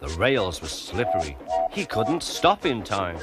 The rails were slippery. He couldn't stop in time.